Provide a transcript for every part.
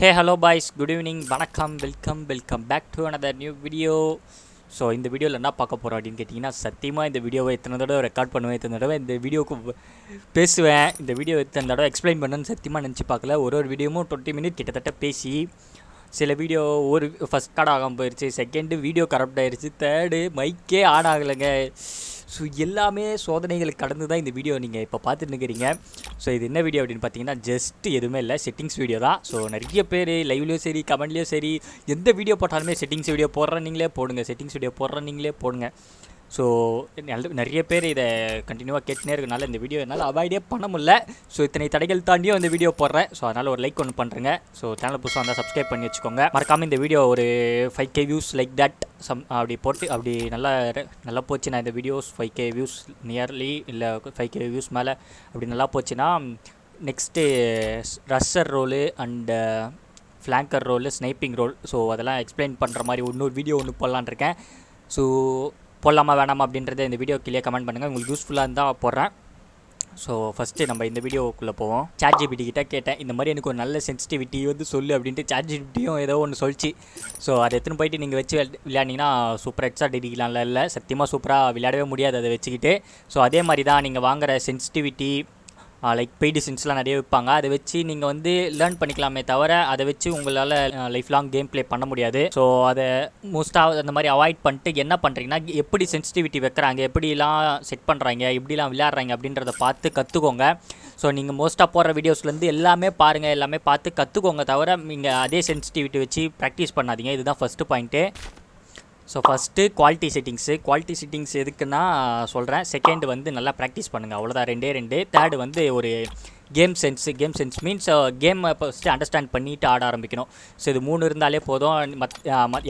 Hey hello boys good evening வணக்கம் welcome welcome back to another new video so இந்த வீடியோவில் என்ன பார்க்க போகிறோம் அப்படின்னு கேட்டிங்கன்னா சத்தியமாக இந்த வீடியோவை எத்தனை தடவை ரெக்கார்ட் பண்ணுவேன் எத்தனை தடவை இந்த வீடியோவுக்கு பேசுவேன். இந்த வீடியோ எத்தனை தடவை எக்ஸ்பிளைன் பண்ணணும்னு சத்தியமாக நினச்சி பார்க்கல. ஒரு ஒரு வீடியோவும் டுவெண்ட்டி மினிட் கிட்டத்தட்ட பேசி சில வீடியோ ஒரு ஃபஸ்ட் கார்டு ஆகாமல் போயிடுச்சு செகண்டு வீடியோ கரப்ட் ஆயிடுச்சு தேர்டு மைக்கே ஆன் ஆகலைங்க. ஸோ எல்லாமே சோதனைகள் கடந்து தான் இந்த வீடியோ நீங்கள் இப்போ பார்த்துட்டு இருக்கிறீங்க ஸோ இது என்ன வீடியோ அப்படின்னு பார்த்தீங்கன்னா ஜஸ்ட் எதுவுமே இல்லை செட்டிங்ஸ் வீடியோ தான். ஸோ நிறைய பேர் லைவ்லேயும் சரி கமெண்ட்லேயும் சரி எந்த வீடியோ போட்டாலுமே செட்டிங்ஸ் வீடியோ போடுற நீங்களே போடுங்க செட்டிங்ஸ் வீடியோ போடுற நீங்களே போடுங்க ஸோ நிறைய பேர் இதை கண்டினியூவாக கேட்டுனே இருக்கனால இந்த வீடியோ என்னால் அவாய்டே பண்ண முடியல. ஸோ இத்தனை தடைகள் தாண்டியும் இந்த வீடியோ போடுறேன். ஸோ அதனால் ஒரு லைக் ஒன்று பண்ணுறேங்க ஸோ சேனல் புதுசாக வந்தால் சப்ஸ்கிரைப் பண்ணி வச்சுக்கோங்க. மறக்காமல் இந்த வீடியோ ஒரு five K views like that some அப்படி போட்டு அப்படி நல்லா நல்லா போச்சு. நான் இந்த videos five K views nearly இல்லை ஃபைவ் கே வியூஸ் மேலே அப்படி நல்லா போச்சுன்னா next rusher role and flanker role sniping role so அதெல்லாம் எக்ஸ்பிளைன் பண்ணுற மாதிரி இன்னொரு வீடியோ ஒன்று போடலான்னு இருக்கேன். ஸோ போடலாமா வேணாமா அப்படின்றத இந்த வீடியோ கீழே கமெண்ட் பண்ணுங்கள் உங்களுக்கு யூஸ்ஃபுல்லாக இருந்தால் போடுறேன். ஸோ ஃபஸ்ட்டு நம்ம இந்த வீடியோக்குள்ளே போவோம். சாட் ஜிபிடி கேட்டேன் இந்த மாதிரி எனக்கு ஒரு நல்ல சென்சிட்டிவிட்டி வந்து சொல்லு அப்படின்ட்டு சாட் ஜிபிட்டியும் ஏதோ ஒன்று சொல்லிச்சு. ஸோ அதை எடுத்துன்னு போயிட்டு நீங்கள் வச்சு விளையாடி- விளையாடினீங்கன்னா சூப்பர் ஹெட்ஸாக அடிக்கலாம்ல இல்லை சத்தியமாக சூப்பராக விளையாடவே முடியாது அதை வச்சுக்கிட்டு. ஸோ அதே மாதிரி தான் நீங்கள் வாங்குகிற சென்சிட்டிவிட்டி லைக் பெய் டிசன்ஸ்லாம் நிறைய விற்பாங்க. அதை வச்சு நீங்கள் வந்து லேர்ன் பண்ணிக்கலாமே தவிர அதை வச்சு உங்களால் லைஃப் லாங் கேம் ப்ளே பண்ண முடியாது. ஸோ அதை மோஸ்ட்டாக அந்த மாதிரி அவாய்ட் பண்ணிட்டு என்ன பண்ணுறீங்கன்னா எப்படி சென்சிட்டிவிட்டி வைக்கிறாங்க எப்படிலாம் செட் பண்ணுறாங்க எப்படிலாம் விளையாடுறாங்க அப்படின்றத பார்த்து கற்றுக்கோங்க ஸோ நீங்கள் மோஸ்ட்டாக போடுற வீடியோஸ்லேருந்து எல்லாமே பாருங்கள் எல்லாமே பார்த்து கற்றுக்கோங்க தவிர நீங்கள் அதே சென்சிட்டிவிட்டி வச்சு ப்ராக்டிஸ் பண்ணாதீங்க. இதுதான் first point so first quality settings quality settings எதுக்குன்னா சொல்கிறேன் செகண்ட் வந்து நல்லா ப்ராக்டிஸ் பண்ணுங்கள் அவ்வளோதான் ரெண்டே ரெண்டு. தேர்டு வந்து ஒரு game sense game sense means கேமை ஃபஸ்ட்டு அண்டர்ஸ்டாண்ட் பண்ணிட்டு ஆட ஆரம்பிக்கணும். ஸோ இது மூணு இருந்தாலே போதும். மத்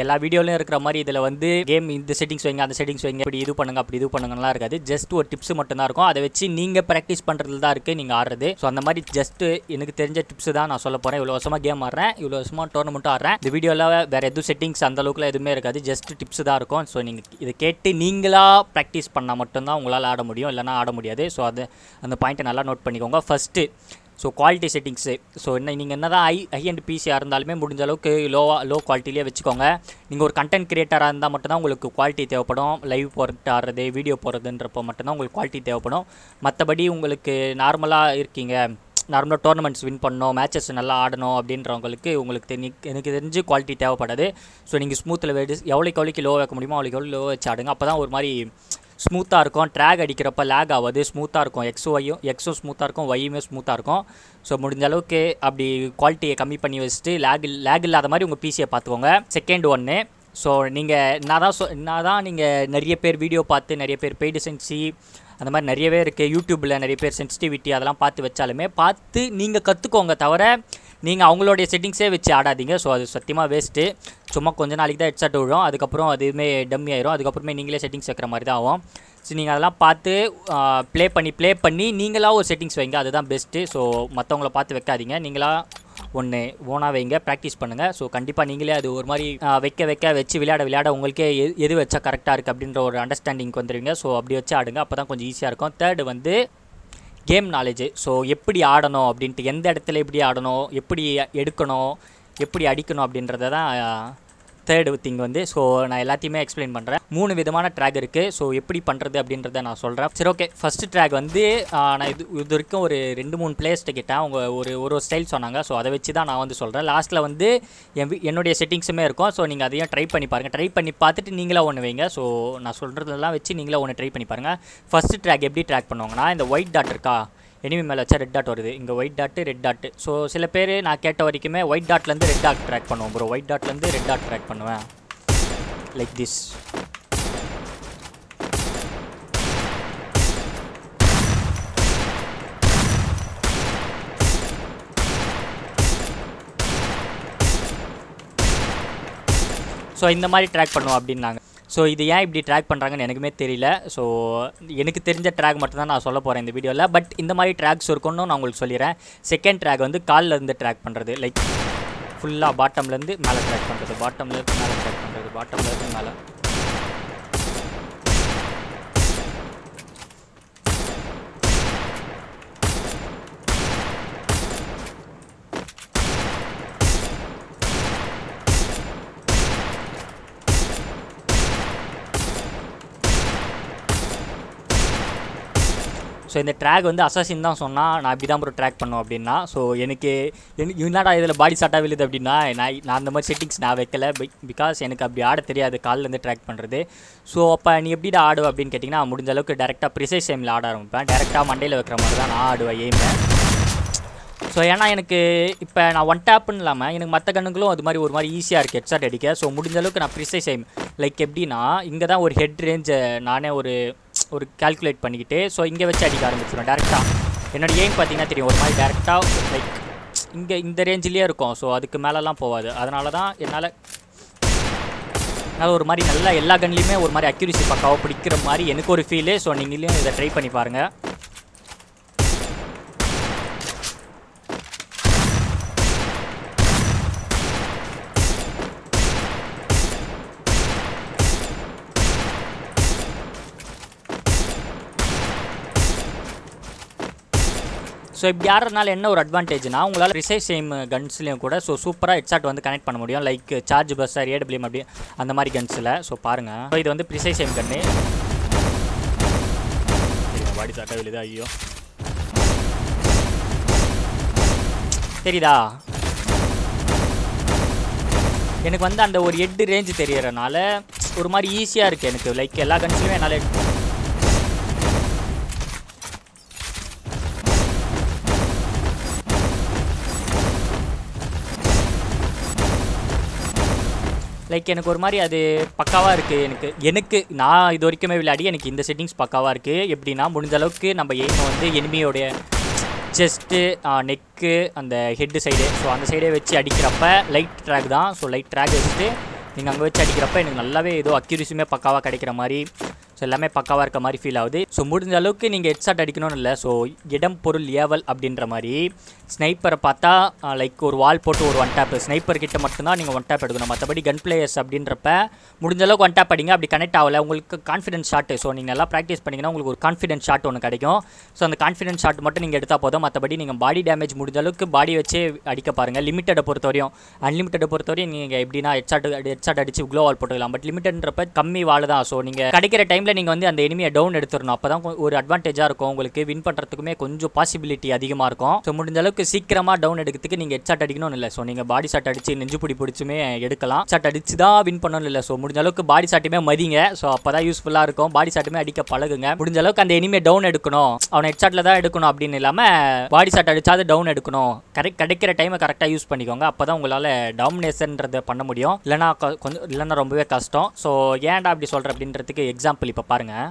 எல்லா வீடியோலையும் இருக்கிற மாதிரி இதில் வந்து கேம் இந்த செட்டிங்ஸ் வைங்க அந்த செட்டிங்ஸ் வைங்க இப்படி இது பண்ணுங்க அப்படி இது பண்ணுங்கலாம் இருக்காது. ஜஸ்ட் ஒரு டிப்ஸ் மட்டும்தான் இருக்கும். அதை வச்சு நீங்கள் ப்ராக்டிஸ் பண்ணுறதுல தான் இருக்குது நீங்கள் ஆடுறது. ஸோ அந்த மாதிரி ஜஸ்ட் எனக்கு தெரிஞ்ச டிப்ஸ் தான் நான் சொல்ல போகிறேன் இவ்வளோ வருஷமாக கேம் ஆடுறேன். இவ்வளோ வருஷமாக டோர்னமெண்ட்டும் ஆடுறேன். இந்த வீடியோவில் வேறு எதுவும் செட்டிங்ஸ் அந்த அளவுக்குலாம் எதுவுமே இருக்காது. ஜஸ்ட் டிப்ஸ் தான் இருக்கும். ஸோ நீங்கள் இதை கேட்டு நீங்களாக ப்ராக்டிஸ் பண்ணால் மட்டும்தான் உங்களால் ஆட முடியும். இல்லைனா ஆட முடியாது. ஸோ அது அந்த பாயிண்ட்டை நல்லா நோட் பண்ணிக்கோங்க. First so quality settings so என்ன நீங்கள் என்ன தான் ஐ ஹை அண்ட் பிசியாக இருந்தாலுமே முடிஞ்ச அளவுக்கு லோவாக லோ குவாலிட்டிலே வச்சுக்கோங்க. நீங்கள் ஒரு கண்டென்ட் கிரியேட்டராக இருந்தால் மட்டும்தான் உங்களுக்கு குவாலிட்டி தேவைப்படும். லைவ் போட்டு ஆடுறது வீடியோ போடுறதுன்றப்போ மட்டும்தான் உங்களுக்கு குவாலிட்டி தேவைப்படும். மற்றபடி உங்களுக்கு நார்மலாக இருக்கீங்க. நார்மலாக டோர்னமெண்ட்ஸ் வின் பண்ணணும் மேட்சஸ் நல்லா ஆடணும் அப்படின்றவங்களுக்கு உங்களுக்கு தெரி எனக்கு தெரிஞ்சு குவாலிட்டி தேவைப்படாது. ஸோ நீங்கள் ஸ்மூத்தில் வெடி எவ்வளோக்கு எவ்வளோக்கு லோ வைக்க முடியுமோ அவ்வளோக்கு எவ்வளோ லோ வச்சு ஆடுங்க. அப்போ தான் ஒரு மாதிரி ஸ்மூத்தாக இருக்கும். ட்ராக் அடிக்கிறப்ப லேக் ஆகாது. ஸ்மூத்தாக இருக்கும். எக்ஸோ ஒய்யும் எக்ஸும் ஸ்மூத்தாக இருக்கும். ஒய்யுமே ஸ்மூத்தாக இருக்கும். ஸோ முடிஞ்ச அளவுக்கு அப்படி குவாலிட்டியை கம்மி பண்ணி வச்சுட்டு லேக் லேக் இல்லாத மாதிரி உங்கள் பிசியை பார்த்துக்கோங்க. செகண்ட் ஒன்று ஸோ நீங்கள் நான் தான் சொ நான் தான் நீங்கள் நிறைய பேர் வீடியோ பார்த்து நிறைய பேர் பெய்டு சென்சி அந்த மாதிரி நிறையவே இருக்குது யூடியூப்பில் நிறைய பேர் சென்சிட்டிவிட்டி அதெல்லாம் பார்த்து வச்சாலுமே பார்த்து நீங்கள் கற்றுக்கோங்க தவிர நீங்கள் அவங்களுடைய செட்டிங்ஸே வச்சு ஆடாதீங்க ஸோ அது சத்தியமாக வேஸ்ட்டு சும்மா கொஞ்ச நாளைக்கு தான் ஹெட்செட் விழும். அதுக்கப்புறம் அதுவுமே டம்மி ஆயிரும். அதுக்கப்புறமே நீங்களே செட்டிங்ஸ் வைக்கிற மாதிரி தான் ஆகும். ஸோ நீங்கள் அதெல்லாம் பார்த்து ப்ளே பண்ணி ப்ளே பண்ணி நீங்களாக ஒரு செட்டிங்ஸ் வைங்க. அதுதான் பெஸ்ட்டு ஸோ மற்றவங்கள பார்த்து வைக்காதீங்க. நீங்களாக ஒன்று ஓனாக வைங்க. ப்ராக்டிஸ் பண்ணுங்கள் ஸோ கண்டிப்பாக நீங்களே அது ஒரு மாதிரி வைக்க வைக்க வச்சு விளையாட விளையாட உங்களுக்கே எது எது வச்சா கரெக்டாக இருக்குது அப்படின்ற ஒரு அண்டர்ஸ்டாண்டிங் வந்துடுவீங்க ஸோ அப்படி வச்சு ஆடுங்க. அப்போ தான் கொஞ்சம் ஈஸியாக இருக்கும். தேர்டு வந்து கேம் நாலேஜ் ஸோ எப்படி ஆடணும் அப்படின்ட்டு எந்த இடத்துல எப்படி ஆடணும் எப்படி எடுக்கணும் எப்படி அடிக்கணும் அப்படின்றத தான் தேர்டு திங் வந்து ஸோ நான் எல்லாத்தையுமே எக்ஸ்பிளைன் பண்ணுறேன் மூணு விதமான ட்ராக் இருக்குது ஸோ எப்படி பண்ணுறது அப்படின்றத நான் சொல்கிறேன் சரி ஓகே ஃபஸ்ட்டு ட்ராக் வந்து நான் இது இது வரைக்கும் ஒரு ரெண்டு மூணு பிளேஸ்ட்டு கேட்டேன். அவங்க ஒரு ஒரு ஸ்டைல் சொன்னாங்க. ஸோ அதை வச்சு தான் நான் வந்து சொல்கிறேன் லாஸ்ட்டில் வந்து என் என்னுடைய செட்டிங்ஸுமே இருக்கும். ஸோ நீங்கள் அதையும் ட்ரை பண்ணி பாருங்கள் ட்ரை பண்ணி பார்த்துட்டு நீங்களே ஒன்று வைங்க. ஸோ நான் சொல்கிறதெல்லாம் வச்சு நீங்களே ஒன்று ட்ரை பண்ணி பாருங்கள் ஃபஸ்ட்டு ட்ராக் எப்படி ட்ராக் பண்ணுவாங்கன்னா இந்த ஒயிட் டாட் இருக்கா? எனிமி மேலே வச்சா ரெட் டாட் வருது. இங்கே white dot red dot so சில பேர் நான் கேட்ட வரைக்குமே ஒயிட் டாட்லேருந்து ரெட் டாட் ட்ராக் பண்ணுவோம் ப்ரோ ஒயிட் டாட்லேருந்து ரெட் டாட் ட்ராக் பண்ணுவேன். லைக் திஸ் ஸோ இந்த மாதிரி ட்ராக் பண்ணுவோம் அப்படின்னாங்க. ஸோ இது ஏன் இப்படி ட்ராக் பண்ணுறாங்கன்னு எனக்குமே தெரியல. ஸோ எனக்கு தெரிஞ்ச ட்ராக் மட்டும் தான் நான் சொல்ல போகிறேன் இந்த வீடியோவில் பட் இந்த மாதிரி ட்ராக்ஸ் இருக்குன்னு நான் உங்களுக்கு சொல்லிடுறேன். செகண்ட் ட்ராக் வந்து காலில் இருந்து ட்ராக் பண்ணுறது லைக் ஃபுல்லாக பாட்டம்லேருந்து மேலே ட்ராக் பண்ணுறது பாட்டம்லேருந்து மேலே ட்ராக் பண்ணுறது பாட்டம்லேருந்து மேலே. இந்த ட்ராக் வந்து அசாசின் தான் சொன்னால் நான் இப்படி தான் ப்ரோ ட்ராக் பண்ணோம் அப்படின்னா ஸோ எனக்கு எனக்கு என்னடா இதில் பாடி ஷாட்டாக விழுது அப்படின்னா நான் நான் அந்த மாதிரி செட்டிங்ஸ் நான் வைக்கல பிகாஸ் எனக்கு அப்படி ஆட தெரியாது காலிலேருந்து ட்ராக் பண்ணுறது ஸோ அப்போ நீ எப்படிடா ஆடுவ அப்படின்னு கேட்டிங்கன்னா முடிஞ்ச அளவுக்கு டேரெக்டாக ப்ரிசைஸ் டைமில் ஆட ஆரம்பிப்பேன். டேரெக்டாக மண்டையில் வைக்கிற மாதிரி தான் நான் ஆடுவேன் எய்மில் ஸோ ஏன்னா எனக்கு இப்போ நான் ஒன் டேப்னு இல்லாமல் எனக்கு மற்ற கண்ணுங்களும் அது மாதிரி ஒரு மாதிரி ஈஸியாக இருக்குது ஹெட்ஷாட் அடிக்க. ஸோ முடிஞ்ச அளவுக்கு நான் ப்ரிசைஸ் எய்ம் லைக் எப்படின்னா இங்கே தான் ஒரு ஹெட் ரேஞ்சை நானே ஒரு ஒரு கால்குலேட் பண்ணிக்கிட்டு ஸோ இங்கே வச்சு அடிக்க ஆரம்பிச்சிடும் டேரெக்டாக என்னோட எய்ம் பார்த்தீங்கன்னா தெரியும் ஒரு மாதிரி டேரெக்டாக லைக் இங்கே இந்த ரேஞ்சிலேயே இருக்கும். ஸோ அதுக்கு மேலெலாம் போகாது. அதனால தான் என்னால் அதனால் ஒரு மாதிரி நல்லா எல்லா கன்லேயுமே ஒரு மாதிரி அக்யூரிசி பக்காவாக பிடிக்கிற மாதிரி எனக்கு ஒரு ஃபீலு ஸோ நீங்களே இதை ட்ரை பண்ணி பாருங்கள் ஸோ இப்படி ஆடுறதுனால என்ன ஒரு அட்வான்டேஜ்னா உங்களால் ரிசைவ் சேம் கன்ஸ்லேயும் கூட ஸோ சூப்பராக ஹெட்ஷாட் வந்து கனெக்ட் பண்ண முடியும். லைக் சார்ஜ் பஸ்ஸர் ஏடபிள்யூம் அப்படி அந்த மாதிரி கன்ஸில் ஸோ பாருங்கள் ஸோ இது வந்து ப்ரிசைஸ் சேம் கன்னு வாடி சாட்டா ஐயோ. தெரியுதா? எனக்கு வந்து அந்த ஒரு எட்டு ரேஞ்சு தெரியறனால ஒரு மாதிரி ஈஸியாக இருக்குது எனக்கு. லைக் எல்லா கன்ஸ்லையும் என்னால் லைக் எனக்கு ஒரு மாதிரி அது பக்காவாக இருக்குது எனக்கு எனக்கு நான் இது வரைக்குமே விளையாடி எனக்கு இந்த செட்டிங்ஸ் பக்காவாக இருக்குது எப்படின்னா முடிஞ்ச அளவுக்கு நம்ம எய்மை வந்து எனிமியோடைய செஸ்ட்டு நெக்கு அந்த ஹெட்டு சைடு ஸோ அந்த சைடே வச்சு அடிக்கிறப்ப லைட் ட்ராக் தான். ஸோ லைட் ட்ராக் வச்சுட்டு நீங்கள் அங்கே வச்சு அடிக்கிறப்ப எனக்கு நல்லாவே ஏதோ அக்யூரிஸுமே பக்காவாக கிடைக்கிற மாதிரி ஸோ எல்லாமே பக்காவாக இருக்க மாதிரி ஃபீல் ஆகுது. ஸோ முடிஞ்ச அளவுக்கு நீங்கள் ஹெட்ஷாட் அடிக்கணும்னு இல்லை. ஸோ இடம் பொருள் ஏவல் அப்படின்ற மாதிரி ஸ்னைப்பரை பார்த்தா லைக் ஒரு வால் போட்டு ஒரு ஒன் டேப் ஸ்னைப்பர் கிட்ட மட்டும்தான் நீங்கள் ஒன் டேப் எடுக்கணும். மற்றபடி கன் பிளேயர்ஸ் அப்படின்றப்ப முடிஞ்ச அளவுக்கு ஒன் டேப் அடிங்க. அப்படி கனெக்ட் ஆகலை. உங்களுக்கு கான்ஃபிடன்ஸ் ஷாட்டு ஸோ நீங்கள் நல்லா ப்ராக்டிஸ் பண்ணிங்கன்னா உங்களுக்கு ஒரு கான்ஃபிடன்ஸ் ஷாட் ஒன்று கிடைக்கும். ஸோ அந்த கான்ஃபிடன்ஸ் ஷாட் மட்டும் நீங்கள் எடுத்தால் போதும். மற்றபடி நீங்கள் பாடி டேமேஜ் முடிஞ்ச அளவுக்கு பாடி வச்சே அடிக்க பாருங்கள் லிமிட்டடை பொறுத்தவரையும் அன்லிமிட்டடை பொறுத்தவரையும் நீங்கள் எப்படின்னா ஹெட்ஷாட் ஹெட்ஷாட் அடிச்சு க்ளோ வால் போட்டுக்கலாம். பட் லிமிட்டட்ன்றப்ப கம்மி வால் தான். ஸோ நீங்கள் கிடைக்கிற டைம் டைமில் நீங்கள் வந்து அந்த எனிமியை டவுன் எடுத்துடணும். அப்போ தான் ஒரு அட்வான்டேஜாக இருக்கும். உங்களுக்கு வின் பண்ணுறதுக்குமே கொஞ்சம் பாசிபிலிட்டி அதிகமாக இருக்கும். ஸோ முடிஞ்ச அளவுக்கு சீக்கிரமாக டவுன் எடுக்கிறதுக்கு நீங்கள் ஹெட் ஷாட் அடிக்கணும்னு இல்லை. ஸோ நீங்கள் பாடி ஷாட் அடித்து நெஞ்சுப்பிடி பிடிச்சுமே எடுக்கலாம். ஷாட் அடிச்சு தான் வின் பண்ணணும் இல்லை. ஸோ முடிஞ்ச அளவுக்கு பாடி ஷாட்டுமே மதிங்க. ஸோ அப்போ தான் யூஸ்ஃபுல்லாக இருக்கும். பாடி ஷாட்டுமே அடிக்க பழகுங்க. முடிஞ்ச அளவுக்கு அந்த எனிமியை டவுன் எடுக்கணும். அவனை ஹெட்ஷாட்டில் தான் எடுக்கணும் அப்படின்னு இல்லாமல் பாடி ஷாட் அடித்தாது டவுன் எடுக்கணும். கரெக்ட் கிடைக்கிற டைமை கரெக்டாக யூஸ் பண்ணிக்கோங்க. அப்போ தான் உங்களால் டாமினேஷன்றதை பண்ண முடியும். இல்லைனா கொஞ்சம் இல்லைன்னா ரொம்பவே கஷ்டம். ஸோ ஏன்டா அப்படி சொல்கிற அப்படின்றதுக்கு எக்ஸாம்பிள் இப்போ பாருங்கள்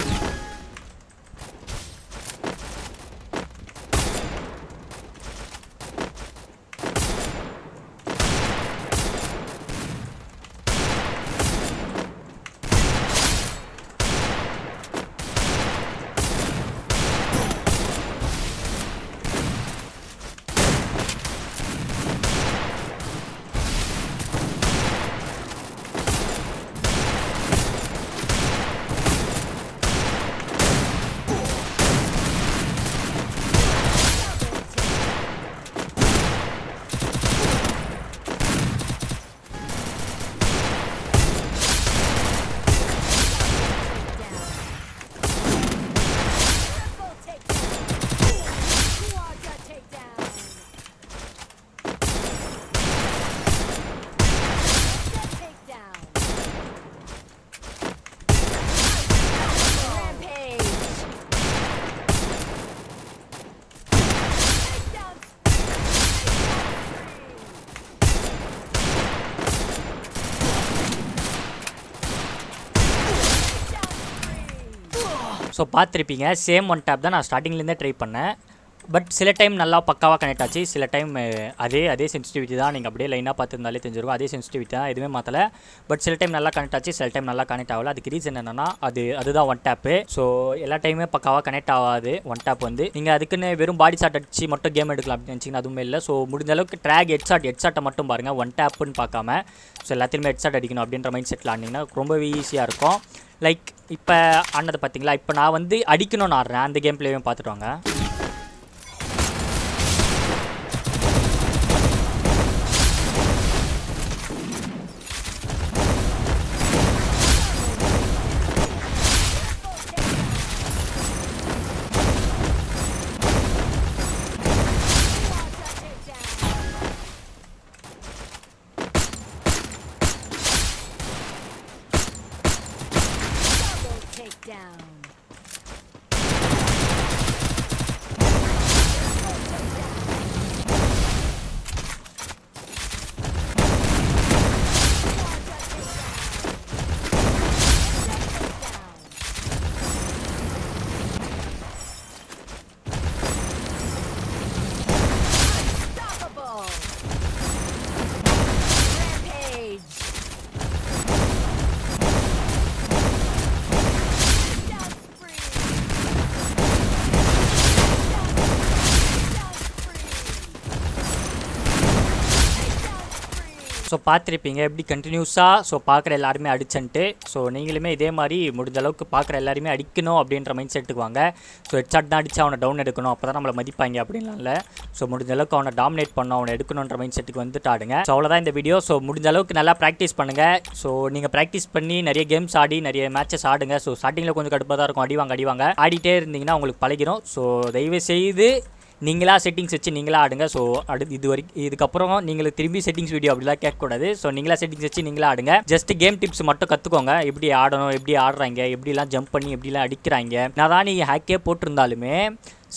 ஸோ பார்த்துருப்பீங்க. சேம் ஒன் டேப் தான் நான் ஸ்டார்டிங்லேருந்தே ட்ரை பண்ணேன். பட் சில டைம் நல்லா பக்காவாக கனெக்ட் ஆச்சு. சில டைம் அதே அதே சென்சிட்டிவிட்டி தான் நீங்கள் அப்படியே லைனாக பார்த்துருந்தாலே தெரிஞ்சிருக்கும். அதே சென்சிட்டிவிட்டி தான் எதுவுமே மாற்றலை பட் சில டைம் நல்லா கனெக்ட் ஆச்சு. சில டைம் நல்லா கனெக்ட் ஆகல. அதுக்கு ரீசன் என்னென்னா அது அதுதான் ஒன் டேப்பு ஸோ எல்லா டைமே பக்காவாக கனெக்ட் ஆகாது. ஒன் டேப் வந்து நீங்கள் அதுக்குன்னு வெறும் பாடி ஷாட் அடிச்சு மட்டும் கேம் எடுக்கலாம் அப்படின்னு நினச்சிங்கன்னா அதுவுமே இல்லை. ஸோ முடிஞ்ச அளவுக்கு ட்ராக் ஹெட் ஷாட் ஹெட் ஷாட்டை மட்டும் பாருங்கள் ஒன் டேப்புன்னு பார்க்காம ஸோ எல்லாத்தையுமே ஹெட் ஷாட் அடிக்கணும் அப்படின்ற மைண்ட் செட்டில் ஆனீங்கன்னா ரொம்பவே ஈஸியாக இருக்கும். லைக் இப்போ ஆனது பார்த்தீங்களா? இப்போ நான் வந்து அடிக்கணும்னு ஆடுறேன். அந்த கேம் பிளேயும் பார்த்துட்டு பார்த்துருப்பீங்க. எப்படி கண்டினியூஸாக ஸோ பார்க்குற எல்லாருமே அடிச்சன்ட்டு. ஸோ நீங்களுமே இதே மாதிரி முடிஞ்ச அளவுக்கு பார்க்குற எல்லாருமே அடிக்கணும் அப்படின்ற மைண்ட் செட்டுக்கு வாங்க. ஸோ ஹெட்ஷாட் தான் அடிச்சு அவனை டவுன் எடுக்கணும். அப்போ தான் நம்மளை மதிப்பாங்க அப்படின்லாம் இல்லை. ஸோ முடிஞ்ச அளவுக்கு அவனை டாமினேட் பண்ணணும். அவனை எடுக்கணுன்ற மைண்ட் செட்டுக்கு வந்துட்டு ஆடுங்க ஸோ அவ்வளோதான் இந்த வீடியோ ஸோ முடிஞ்ச அளவுக்கு நல்லா ப்ராக்டிஸ் பண்ணுங்கள் ஸோ நீங்கள் ப்ராக்டிஸ் பண்ணி நிறைய கேம்ஸ் ஆடி நிறைய மேட்சஸ் ஆடுங்க. ஸோ ஸ்டார்டிங்கில் கொஞ்சம் கடுப்பாக தான் இருக்கும். அடிவாங்க அடிவாங்க. ஆடிட்டே இருந்தீங்கன்னா உங்களுக்கு பழகிடும் ஸோ தயவு செய்து நீங்களா செட்டிங்ஸ் வச்சு நீங்களா ஆடுங்க. ஸோ அடுத்து இது வரைக்கும் இதுக்கப்புறம் நீங்கள் திரும்பி செட்டிங்ஸ் வீடியோ அப்படிலாம் கேட்கக்கூடாது. ஸோ நீங்களா செட்டிங்ஸ் வச்சு நீங்களா ஆடுங்க. ஜஸ்ட் கேம் டிப்ஸ் மட்டும் கற்றுக்கோங்க எப்படி ஆடணும் எப்படி ஆடுறாங்க எப்படிலாம் ஜம்ப் பண்ணி எப்படிலாம் அடிக்கிறாங்க. நான் தான் நீங்கள் ஹேக்கே போட்டிருந்தாலுமே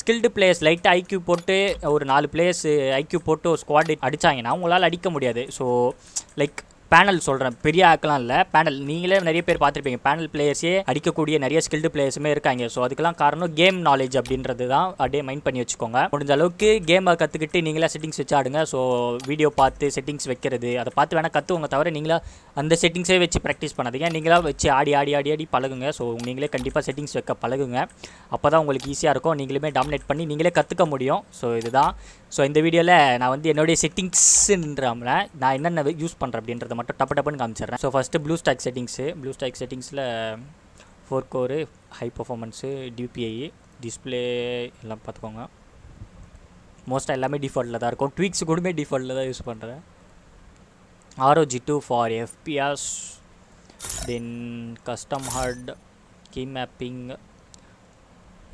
ஸ்கில்டு பிளேயர்ஸ் லைட்டாக ஐக்யூ போட்டு ஒரு நாலு பிளேயர்ஸ் ஐக்யூ போட்டு ஒரு ஸ்குவாட் அடித்தாங்கன்னா உங்களால் அடிக்க முடியாது. ஸோ லைக் பேனல் சொல்கிறேன் பெரிய ஆக்கெலாம் இல்லை. பேனல் நீங்களே நிறைய பேர் பார்த்துருப்பீங்க. பேனல் பிளேயர்ஸே அடிக்கக்கூடிய நிறைய ஸ்கில்டு பிளேயர்ஸுமே இருக்காங்க. ஸோ அதுக்கெல்லாம் காரணம் கேம் நாலேஜ் அப்படின்றது தான். அப்படியே மைண்ட் பண்ணி வச்சுக்கோங்க. முடிஞ்ச அளவுக்கு கேமை கற்றுக்கிட்டு நீங்களே செட்டிங்ஸ் வச்சு ஆடுங்க. ஸோ வீடியோ பார்த்து செட்டிங்ஸ் வைக்கிறது அதை பார்த்து வேணால் கற்றுவங்க தவிர நீங்களா அந்த செட்டிங்ஸே வச்சு ப்ராக்டிஸ் பண்ணாதீங்க. நீங்களாக வச்சு ஆடி ஆடி ஆடி ஆடி பழகுங்க. ஸோ நீங்களே கண்டிப்பாக செட்டிங்ஸ் வைக்க பழகுங்க. அப்போ தான் உங்களுக்கு ஈஸியாக இருக்கும். நீங்களுமே டாமினேட் பண்ணி நீங்களே கற்றுக்க முடியும். ஸோ இதுதான். ஸோ இந்த வீடியோவில் நான் வந்து என்னுடைய செட்டிங்ஸ்ன்றாமல நான் என்னென்ன யூஸ் பண்ணுறேன் அப்படின்றத மட்டும் டப்பு டப்புன்னு காமிச்சிடுறேன். So first blue stock settings blue stock செட்டிங்ஸில் four core high performance DPI display எல்லாம் பார்த்துக்கோங்க. மோஸ்ட்டாக எல்லாமே டிஃபால்ட்டில் தான் இருக்கும். ட்வீக்ஸ் கூடமே டிஃபால்ட்டில் தான் யூஸ் பண்ணுறேன் ROG two for FPS then custom hard key mapping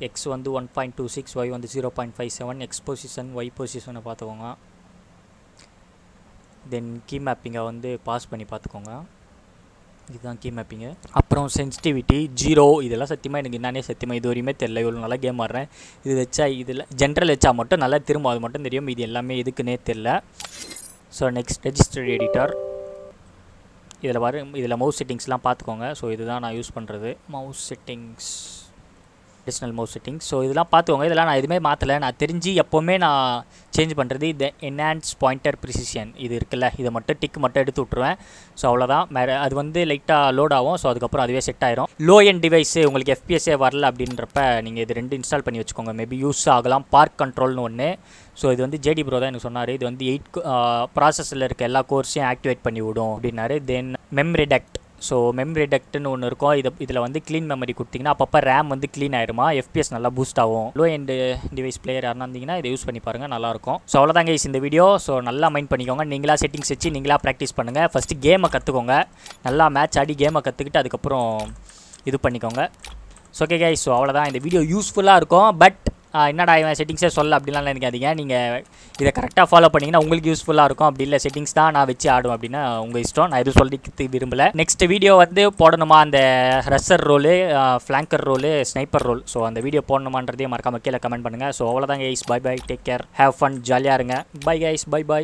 X வந்து one point two six Y வந்து zero point five seven X position Y பொசிஷனை பார்த்துக்கோங்க. தென் கீ மேப்பிங்கை வந்து பாஸ் பண்ணி பார்த்துக்கோங்க. இதுதான் கீ மேப்பிங்கு அப்புறம் சென்சிட்டிவிட்டி ஜீரோ இதெல்லாம் சத்தியமாக எனக்கு என்னன்னே சத்தியமாக இது வரையுமே தெரில இவ்வளோ நல்லா கேம் ஆடுறேன். இது வச்சா இதில் ஜென்ரல் வச்சா மட்டும் நல்லா திரும்ப அது மட்டும் தெரியும். இது எல்லாமே எதுக்குன்னே தெரில ஸோ நெக்ஸ்ட் ரெஜிஸ்டர்ட் எடிட்டர் இதில் வர இதில் மவுஸ் செட்டிங்ஸ்லாம் பார்த்துக்கோங்க. ஸோ இதுதான் நான் யூஸ் பண்ணுறது mouse settings additional mouse setting so இதெல்லாம் பார்த்துக்கோங்க. இதெல்லாம் நான் எதுவுமே மாற்றலை நான் தெரிஞ்சு எப்போவுமே நான் சேஞ்ச் பண்ணுறது இந்த என்ஹான்ஸ் பாயிண்டர் ப்ரிசிஷன் இது இருக்குல்ல. இதை மட்டும் டிக் மட்டும் எடுத்து விட்ருவேன் ஸோ அவ்வளோதான் வேறு அது வந்து லைட்டாக லோட் ஆகும். ஸோ அதுக்கப்புறம் அதுவே செட் ஆயிரும். லோ என் டிவைஸு உங்களுக்கு எஃபிஎஸ்ஏ வரல அப்படின்றப்ப நீங்கள் இது ரெண்டு இன்ஸ்டால் பண்ணி வச்சுக்கோங்க. மேபி யூஸ் ஆகலாம். பார்க் கண்ட்ரோல்னு ஒன்று ஸோ இது வந்து ஜேடி ப்ரோ தான் எனக்கு சொன்னார். இது வந்து எயிட் ப்ராசஸில் uh, இருக்க எல்லா கோர்ஸையும் ஆக்டிவேட் பண்ணி விடும் அப்படின்னாரு. தென் மெம்ரிடக்ட் ஸோ மெமரி டெக்ட்னு ஒன்று இருக்கும். இது இதில் வந்து க்ளீன் மெமரி கொடுத்தீங்கன்னா அப்பப்போ ரேம் வந்து க்ளீன் ஆயிருமா? எஃபிஎஸ் நல்லா பூஸ்ட் ஆகும். லோ எண்ட் டிவைஸ் பிளேயர் யாருனா இருந்தீங்கன்னா இதை யூஸ் பண்ணி பாருங்கள் நல்லாயிருக்கும். ஸோ அவ்வளோதாங்க கைஸ் இந்த வீடியோ ஸோ நல்லா மைண்ட் பண்ணிக்கோங்க. நீங்களா செட்டிங்ஸ் வச்சு நீங்களா ப்ராக்டிஸ் பண்ணுங்கள் ஃபஸ்ட்டு கேமை கற்றுக்கோங்க நல்லா மேட்ச் ஆடி கேமை கற்றுக்கிட்டு அதுக்கப்புறம் இது பண்ணிக்கோங்க. ஸோ ஓகே கைஸ் ஸோ அவ்வளோதான் இந்த வீடியோ யூஸ்ஃபுல்லாக இருக்கும். பட் என்னடா இவன் செட்டிங்ஸே சொல்ல அப்படிலாம் நினைக்காதீங்க. நீங்கள் இதை கரெக்டாக ஃபாலோ பண்ணிங்கன்னா உங்களுக்கு யூஸ்ஃபுல்லாக இருக்கும். அப்படி இல்லை செட்டிங்ஸ் தான் நான் வச்சு ஆடும் அப்படின்னா உங்கள் இஷ்டம். நான் எதுவும் சொல்லிக்கிறது விரும்பல. நெக்ஸ்ட் வீடியோ வந்து போடணுமா? அந்த rusher role flanker role sniper role so அந்த வீடியோ போடணுமான்றதையும் மறக்காமல் கீழே கமெண்ட் பண்ணுங்கள் ஸோ அவ்வளோதான் guys bye bye take care have fun ஜாலியாக இருங்க. Bye guys bye by